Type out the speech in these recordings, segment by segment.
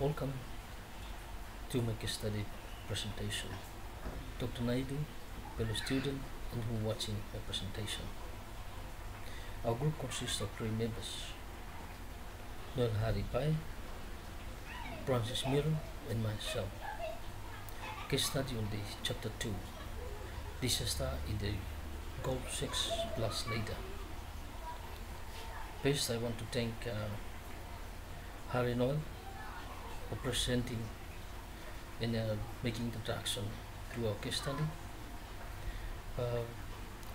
Welcome to my case study presentation. Dr. Naidu, fellow student, and who watching my presentation. Our group consists of three members. Noel Hari Pai, Francis Miro, and myself. Case study on the chapter 2. Disaster in the Gulf 6 plus later. First, I want to thank uh, Harry Noel presenting and uh, making introduction to our case study. Uh,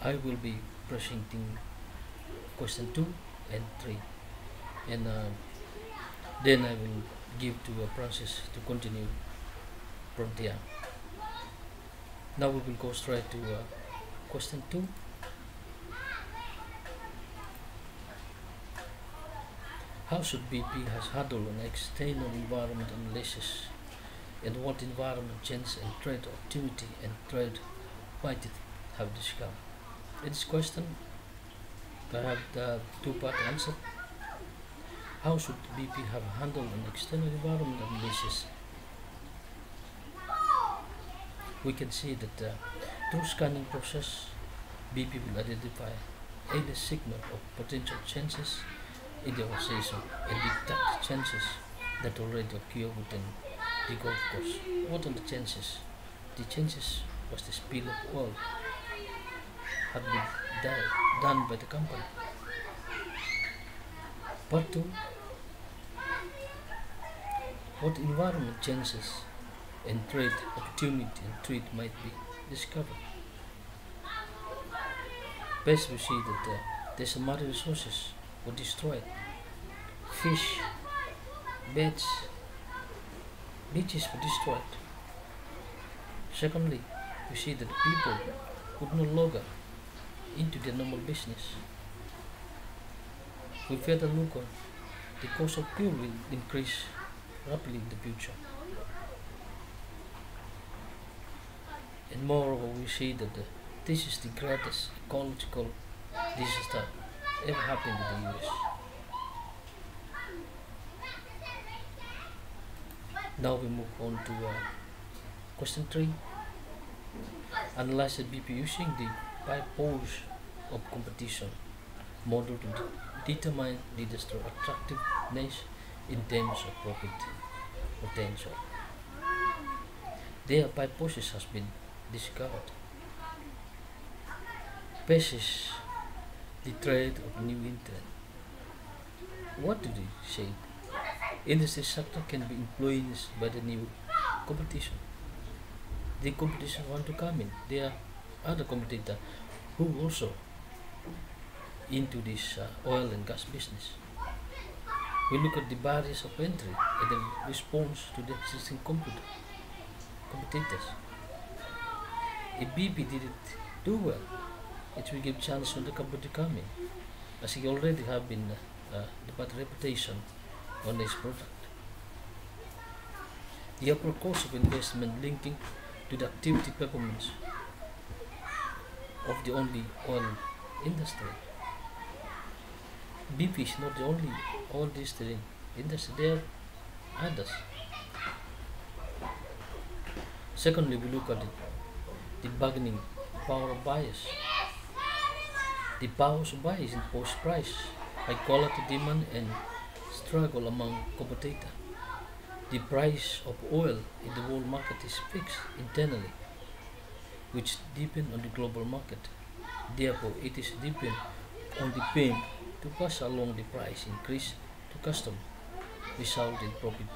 I will be presenting question 2 and 3 and uh, then I will give to uh, Francis to continue from there. Now we will go straight to uh, question 2. How should BP has handled an external environment analysis and what environment change and trade opportunity and trade might it have discovered? In this question, I have the two-part answer. How should BP have handled an external environment analysis? We can see that uh, through scanning process, BP will identify any signal of potential changes in the organization and detect changes that already occur within the Gulf Coast. What are the chances? The chances was the spill of oil had been done by the company. Part two, what environment changes and trade opportunity and trade might be discovered. Best we see that uh, there's some of resources were destroyed. Fish, beds, beaches were destroyed. Secondly, we see that people could no longer into their normal business. We further look on the cost of fuel will increase rapidly in the future. And moreover, we see that the, this is the greatest ecological disaster ever happened in the US. Now we move on to uh, question 3. Analyze the BP using the five of competition model to determine the industry attractiveness in terms of profit potential. There five poses has been discovered. First is the threat of new entrant. What do they say? Industry sector can be influenced by the new competition. The competition want to come in. There are other competitors who also into this uh, oil and gas business. We look at the barriers of entry and the response to the existing computer competitors. If BP didn't do well, it will give chance when the company to come in, as he already have been uh, the bad reputation on his product. The upper cost of investment linking to the activity performance of the only oil industry. BP is not the only oil distilling industry, there are others. Secondly, we look at the, the bargaining power of buyers. The powers of buyers impose price, high quality demand and struggle among competitors. The price of oil in the world market is fixed internally, which depends on the global market. Therefore, it is dependent on the pain to pass along the price increase to customer, result in profit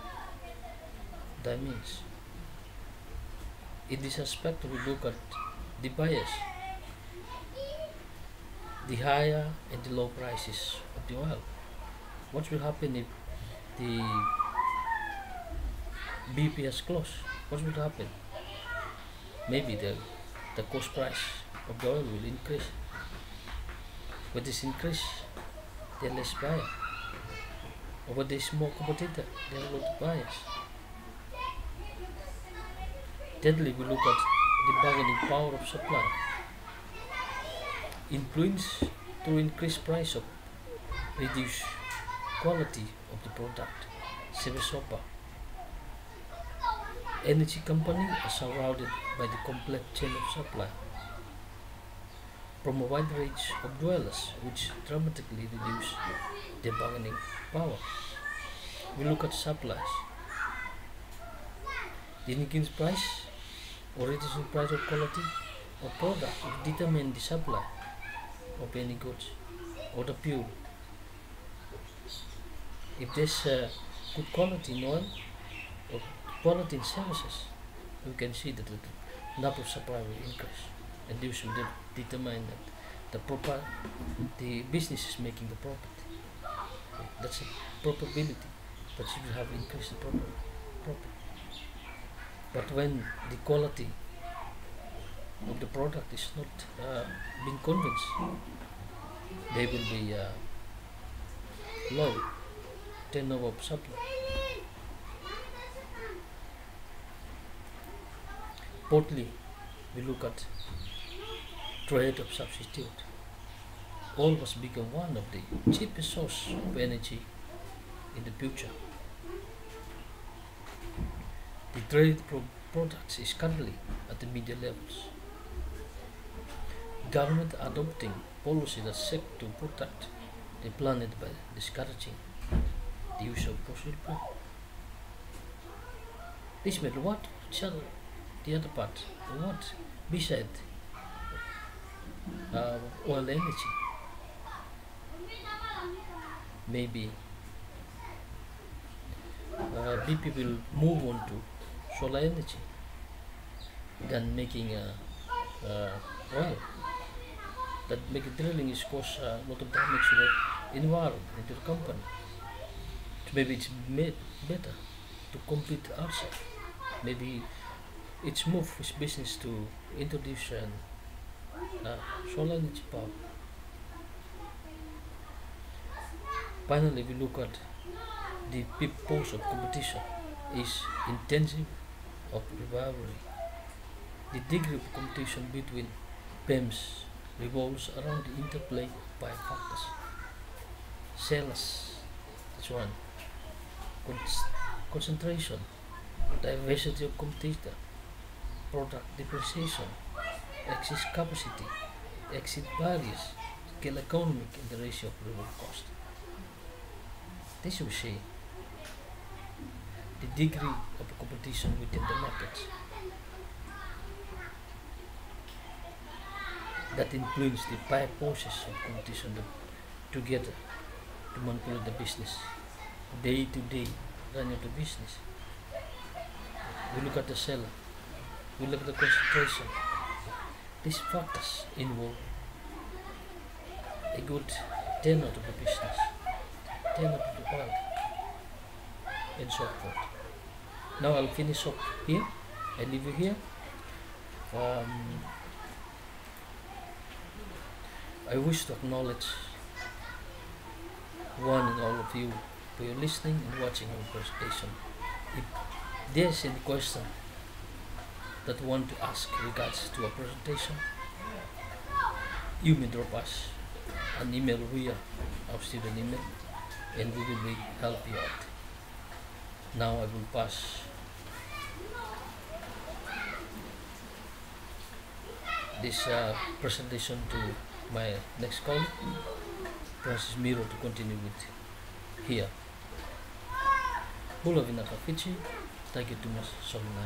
dimensions. In this aspect, we look at the buyers, the higher and the low prices of the oil. What will happen if the BPS close? What will happen? Maybe the, the cost price of the oil will increase. With this increase, there are less buyer. Or with this more competitor, there are a lot of buyers. Thirdly, we look at the bargaining power of supply. Influence to increase price of reduce quality of the product, offer, energy companies are surrounded by the complete chain of supply from a wide range of dwellers, which dramatically reduce their bargaining power. We look at supplies. The increased price or reducing price of quality of product will determine the supply of any goods or the fuel. If there's uh, good quality in oil or quality in services, we can see that the number of supply will increase, and this will de- determine that the proper the business is making the profit. That's a probability that will have increased the profit. But when the quality of the product is not uh, being convinced, they will be uh, low turnover of supply. Fourthly, we look at threat of substitute. Oil must become one of the cheapest source of energy in the future. The trade pro- products is currently at the medium levels. Government adopting policy that seek to protect the planet by discouraging the use of fossil fuel. This means what shall the other part, what beside uh, oil energy? Maybe uh, BP will move on to solar energy than making uh, uh, oil. That making drilling is cause a lot of damage to the environment and to the company. So maybe it's made better to compete outside. Maybe it's move its business to introduce an, uh, solar energy power. Finally, we look at the purpose of competition is intensive of rivalry. The degree of competition between PEMs revolves around the interplay of five factors. Sales, that's one. Con- concentration, diversity of competitor, product differentiation, excess capacity, exit barriers, scale economic, and the ratio of reward cost. This will say the degree of competition within the markets that influence the five forces of competition that together to manipulate the business day to day running of the business. We look at the seller, we look at the concentration. These factors involve a good turnout of the business, turnout of the oil, and so forth. Now I'll finish up here. I leave you here. Um, I wish to acknowledge one and all of you for your listening and watching our presentation. If there's any question that want to ask regards to our presentation, you may drop us an email via our student email and we will be help you out. Now I will pass this uh, presentation to my next colleague, Francis Miro, to continue with here. Bula vinaka fichi, thank you too much, Solina.